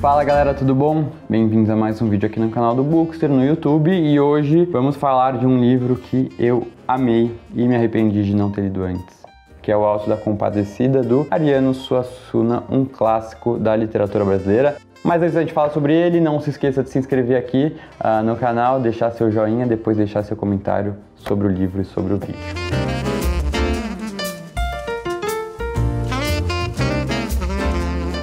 Fala galera, tudo bom? Bem-vindos a mais um vídeo aqui no canal do Bookster no YouTube e hoje vamos falar de um livro que eu amei e me arrependi de não ter lido antes, que é O Alto da Compadecida do Ariano Suassuna, um clássico da literatura brasileira. Mas antes da gente falar sobre ele, não se esqueça de se inscrever aqui uh, no canal, deixar seu joinha, depois deixar seu comentário sobre o livro e sobre o vídeo.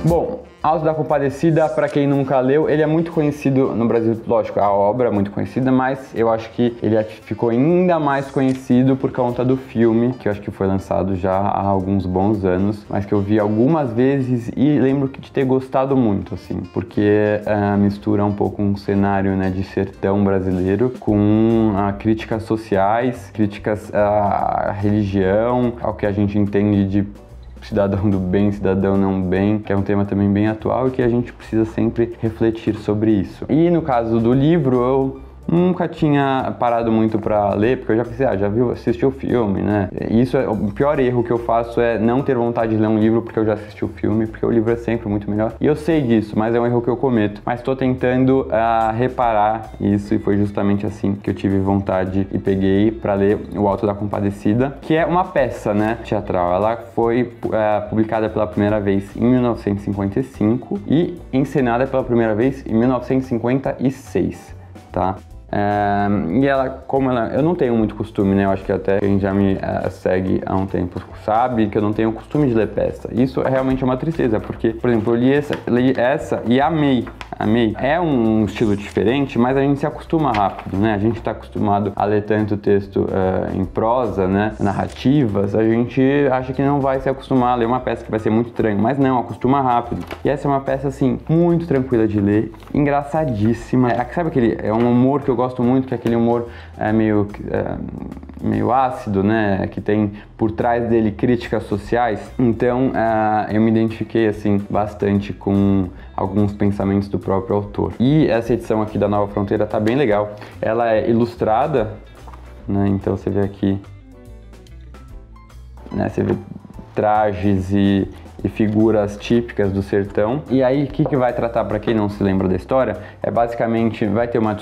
Bom, Alto da Compadecida, para quem nunca leu, ele é muito conhecido no Brasil, lógico, a obra é muito conhecida, mas eu acho que ele ficou ainda mais conhecido por conta do filme, que eu acho que foi lançado já há alguns bons anos, mas que eu vi algumas vezes e lembro de ter gostado muito, assim, porque uh, mistura um pouco um cenário né, de sertão brasileiro com uh, críticas sociais, críticas à religião, ao que a gente entende de cidadão do bem, cidadão não bem, que é um tema também bem atual e que a gente precisa sempre refletir sobre isso. E no caso do livro, eu Nunca tinha parado muito para ler, porque eu já pensei, ah, já viu, assisti o filme, né? Isso é o pior erro que eu faço é não ter vontade de ler um livro porque eu já assisti o filme, porque o livro é sempre muito melhor. E eu sei disso, mas é um erro que eu cometo. Mas estou tentando uh, reparar isso e foi justamente assim que eu tive vontade e peguei para ler O Alto da Compadecida, que é uma peça, né, teatral. Ela foi uh, publicada pela primeira vez em 1955 e encenada pela primeira vez em 1956, tá? É, e ela, como ela, eu não tenho muito costume, né? Eu acho que até quem já me é, segue há um tempo sabe que eu não tenho costume de ler peça. Isso é realmente uma tristeza, porque, por exemplo, eu li essa, li essa e amei amei. É um estilo diferente, mas a gente se acostuma rápido, né? A gente está acostumado a ler tanto texto uh, em prosa, né? Narrativas, a gente acha que não vai se acostumar a ler uma peça que vai ser muito estranha, mas não, acostuma rápido. E essa é uma peça, assim, muito tranquila de ler, engraçadíssima. É, sabe aquele, é um humor que eu gosto muito, que é aquele humor é, meio, é, meio ácido, né? Que tem por trás dele críticas sociais. Então, uh, eu me identifiquei, assim, bastante com alguns pensamentos do próprio autor. E essa edição aqui da Nova Fronteira tá bem legal. Ela é ilustrada, né? Então você vê aqui, né? Você vê trajes e, e figuras típicas do sertão. E aí, o que, que vai tratar, para quem não se lembra da história, é basicamente, vai ter uma...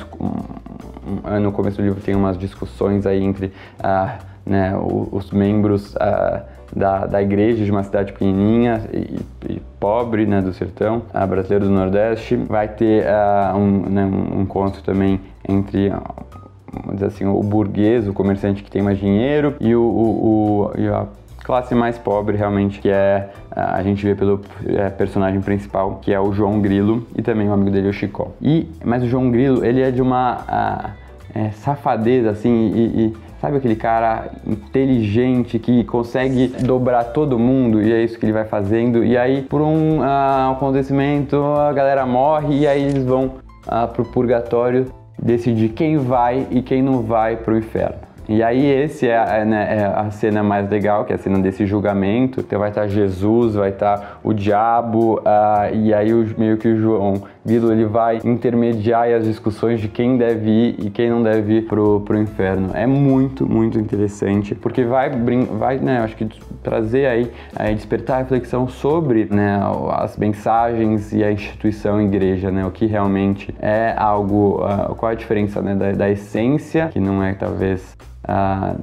Um, no começo do livro tem umas discussões aí entre uh, né, os membros uh, da, da igreja de uma cidade pequenininha e, e pobre né, do sertão, uh, brasileiro do Nordeste. Vai ter uh, um, né, um encontro também entre vamos dizer assim, o burguês, o comerciante que tem mais dinheiro e, o, o, o e a classe mais pobre realmente, que é a gente vê pelo é, personagem principal, que é o João Grilo e também o amigo dele, o Chicó. E, mas o João Grilo, ele é de uma é, safadeza assim e, e Sabe aquele cara inteligente que consegue dobrar todo mundo e é isso que ele vai fazendo. E aí, por um acontecimento, a galera morre e aí eles vão uh, pro purgatório decidir quem vai e quem não vai pro inferno. E aí esse é, é, né, é, a cena mais legal, que é a cena desse julgamento. Então vai estar Jesus, vai estar o diabo, uh, e aí o, meio que o João Guido ele vai intermediar as discussões de quem deve ir e quem não deve ir pro, pro inferno. É muito, muito interessante, porque vai, vai né, acho que trazer aí, aí despertar a reflexão sobre né, as mensagens e a instituição igreja, né, o que realmente é algo, uh, qual a diferença né, da, da essência, que não é talvez uh,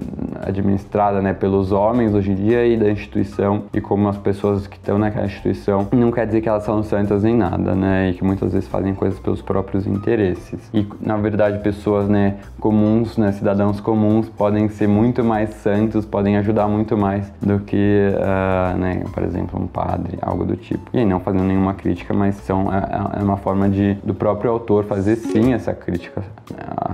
administrada né, pelos homens hoje em dia e da instituição e como as pessoas que estão naquela instituição não quer dizer que elas são santas nem nada, né? E que muitas vezes fazem coisas pelos próprios interesses. E na verdade pessoas né, comuns, né, cidadãos comuns podem ser muito mais santos, podem ajudar muito mais do que, uh, né, por exemplo, um padre, algo do tipo. E aí não fazendo nenhuma crítica, mas são, é, é uma forma de do próprio autor fazer sim essa crítica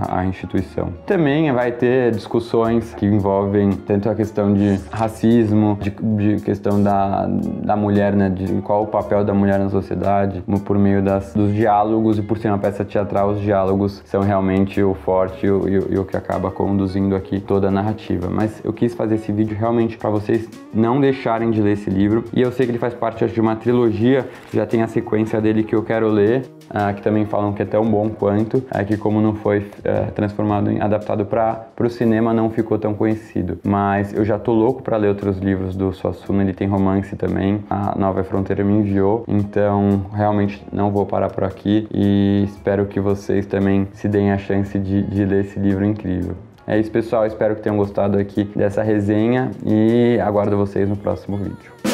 à instituição. Também vai ter discussões discussões que envolvem tanto a questão de racismo, de, de questão da, da mulher, né, de qual o papel da mulher na sociedade, por meio das, dos diálogos e por ser uma peça teatral, os diálogos são realmente o forte e o, e o que acaba conduzindo aqui toda a narrativa. Mas eu quis fazer esse vídeo realmente para vocês não deixarem de ler esse livro e eu sei que ele faz parte de uma trilogia, já tem a sequência dele que eu quero ler, uh, que também falam que é tão bom quanto, uh, que como não foi é, transformado em adaptado para o cinema não ficou tão conhecido. Mas eu já tô louco para ler outros livros do Suassuna, ele tem romance também. A Nova Fronteira me enviou, então realmente não vou parar por aqui e espero que vocês também se deem a chance de, de ler esse livro incrível. É isso, pessoal. Espero que tenham gostado aqui dessa resenha e aguardo vocês no próximo vídeo.